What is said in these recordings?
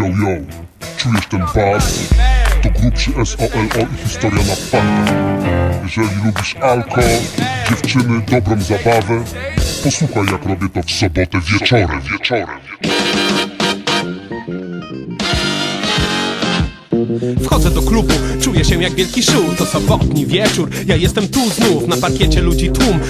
Yo, yo, czujesz ten bas? To grubszy SOLO i historia na faktach Jeżeli lubisz alko, dziewczyny, dobrą zabawę Posłuchaj jak robię to w sobotę wieczorem, wieczorem Wchodzę do klubu, czuję się jak wielki szur To sobotni wieczór, ja jestem tu znów. Na parkiecie ludzi tłum,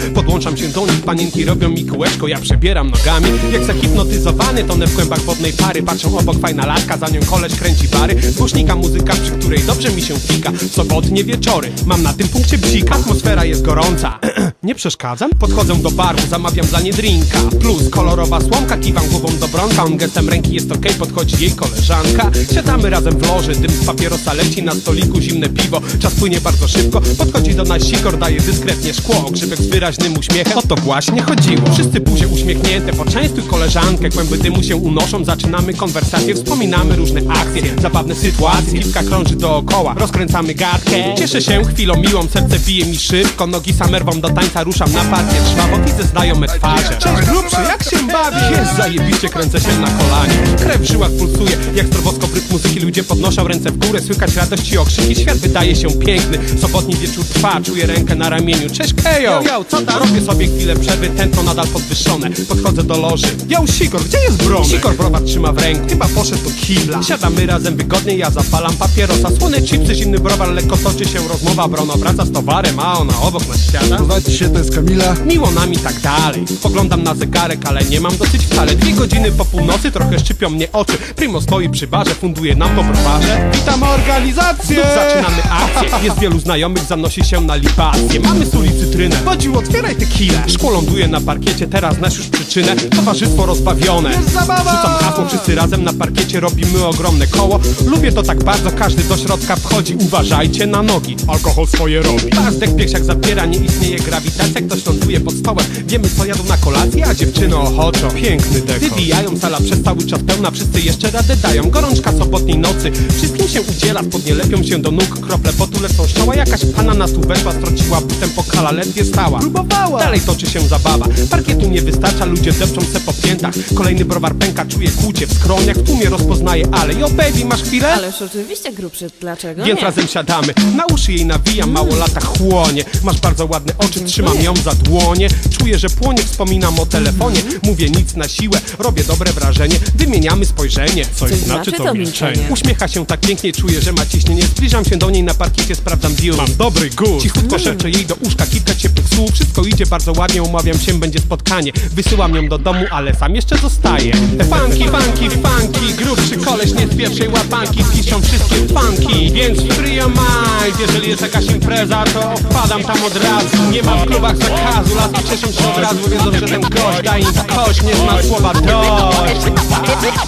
podłączam się do nich Panienki robią mi kółeczko, ja przebieram nogami. Jak zahipnotyzowany, tonę w kłębach wodnej pary Patrzą obok fajna laska, za nią koleś kręci bary. Głośnika muzyka, przy której dobrze mi się pika. Sobotnie wieczory, mam na tym punkcie bzika Atmosfera jest gorąca, nie przeszkadzam? Podchodzę do baru, zamawiam dla nie drinka. Plus kolorowa słomka, kiwam głową do bronka. On gestem ręki jest okej, podchodzi jej koleżanka. Siadamy razem w loży, dym z papierosa leci Na stoliku zimne piwo, czas płynie bardzo szybko. Podchodzi do nas sikor, daje dyskretnie szkło. Grzybek z wyraźnym uśmiechem, o to właśnie chodziło. Wszyscy buzie uśmiechnięte, poczęstuj koleżankę. Kłęby dymu się unoszą, zaczynamy konwersację. Wspominamy różne akcje, zabawne sytuacje. Kilka krąży dookoła, rozkręcamy gadkę. Cieszę się chwilą miłą, serce bije mi szybko. Nogi samerwą do tańca, ruszam na parkiet Żwawo widzę znajome twarze. Cześć grubszy, jak się bawisz? Jest zajebiście, kręcę się na kolanie. Krew w żyłach pulsuje, jak stroboskop rytm muzyki. Ludzie podnoszą ręce w górę, słychać radość i okrzyki. Świat wydaje się piękny, sobotni wieczór trwa Czuję rękę na ramieniu, cześć Kejo! Yo, yo, co tam? Robię sobie chwilę przerwy, tętno nadal podwyższone. Podchodzę do loży, yo Sikor, gdzie jest Bronek? Sikor browar trzyma w ręku, chyba poszedł do kibla. Siadamy razem wygodnie, ja zapalam papierosa. Słone chipsy, zimny browar, lekko toczy się rozmowa. Brono wraca z towarem, a ona obok nas siada się, to jest Kamila. Miło nam i tak dalej. Spoglądam na zegarek, ale nie mam dosyć wcale. Dwie godziny po północy, trochę szczypią mnie oczy. Primo stoi przy barze, funduje nam po browarze. Witam organizację! Znów zaczynamy akcję. Jest wielu znajomych, zanosi się na libację Mamy sól i cytrynę Chodził, otwieraj tequilę Szkło ląduje na parkiecie, teraz znasz już przyczynę. Towarzystwo rozbawione. Jest zabawa! Rzucam hasło, wszyscy razem na parkiecie Robimy ogromne koło. Lubię to tak bardzo, każdy do środka wchodzi. Uważajcie na nogi, alkohol swoje robi. Pazdek piersiak zapiera, nie istnieje grawitacja Ktoś ląduje pod stołem, wiemy co jadą na kolację A dziewczyny ochoczą, piękny dekor. Wybijają, sala przez cały czas pełna Wszyscy jeszcze radę dają, gorączka sobotniej nocy. Wszystkim się udziela, spodnie lepią się do nóg Krople potu lecą z czoła, jakaś pana na tu weszła Strociła butem pokala, ledwie stała. Próbowała! Dalej toczy się zabawa, parkietu nie wystarcza Ludzie depczą se po piętach. Kolejny browar pęka, czuje kłucie w skroniach W tłumie rozpoznaje, ale. Yo baby, masz chwilę? Ależ oczywiście grubszy, dlaczego Więc nie? razem siadamy, na uszy jej nawijam, mało lata chłonie. Masz bardzo ładne oczy, trzymam ją za dłonie. Czuję, że płonie, wspominam o telefonie. Mówię nic na siłę, robię dobre wrażenie. Wymieniamy spojrzenie, coś, Coś znaczy znaczy to milczenie. Uśmiecha się tak pięknie, czuję, że ma ciśnienie. Zbliżam się do niej na parkiecie, sprawdzam deal. Mam dobry gust. Cichutko szepczę jej do uszka kilka ciepłych słów. Wszystko idzie bardzo ładnie, umawiam się, będzie spotkanie. Wysyłam ją do domu, ale sam jeszcze zostaję. Funky, funky, funky Grubszy koleś nie z pierwszej łapanki. Piszą wszystkie funky Więc free your mind Jeżeli jest jakaś impreza, to wpadam tam od razu. Nie ma w klubach zakazu. Laski cieszą się od razu, wiedzą, że ten gość Da im kość, nie zna słowa dość.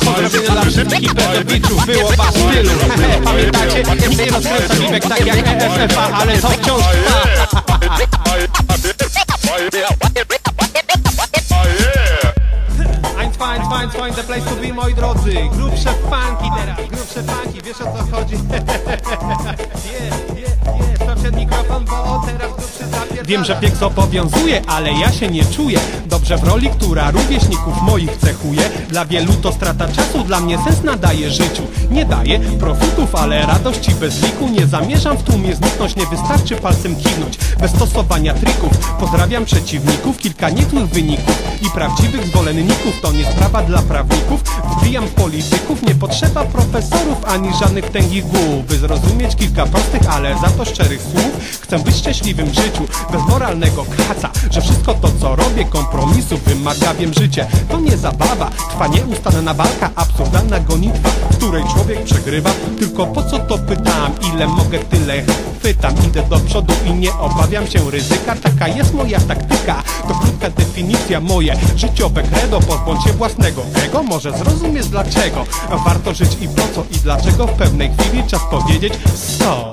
Pozdrowienia dla wszystkich pedowiczów Było was stylu Pamiętacie? Nikt nie rozkręca liwek tak jak ESFA Ale to wciąż trwa. Zwei, eins, zwei, the place to be, moi drodzy. Grubsze funky teraz, grubsze funky, wiesz o co chodzi? yeah, yeah, yeah, przed mikrofon, bo teraz zapierdala Wiem, że piek zobowiązuje, ale ja się nie czuję. Dobrze w roli, która rówieśników moich cechuje. Dla wielu to strata czasu, dla mnie sens nadaje życiu. Nie daje profitów, ale radości bez liku Nie zamierzam. W tłumie zniknąć, nie wystarczy palcem kiwnąć. Bez stosowania trików, pozdrawiam przeciwników Kilka niezłych wyników i prawdziwych zwolenników. To nie sprawa dla prawników, wbijam polityków. Nie potrzeba profesorów ani żadnych tęgich głów By zrozumieć kilka prostych, ale za to szczerych słów. Chcę być szczęśliwym w życiu, bez moralnego kaca Że wszystko to co robię, kompromisu wymaga Wiem życie, to nie zabawa Trwa nieustanna walka, absurdalna gonitwa W której człowiek przegrywa. Tylko po co to pytam, ile mogę tyle chwytam Idę do przodu i nie obawiam się ryzyka. Taka jest moja taktyka, to krótka definicja. Moje Życiowe credo, pozbądź się własnego ego. Może zrozumiesz dlaczego Warto żyć i po co i dlaczego W pewnej chwili czas powiedzieć stop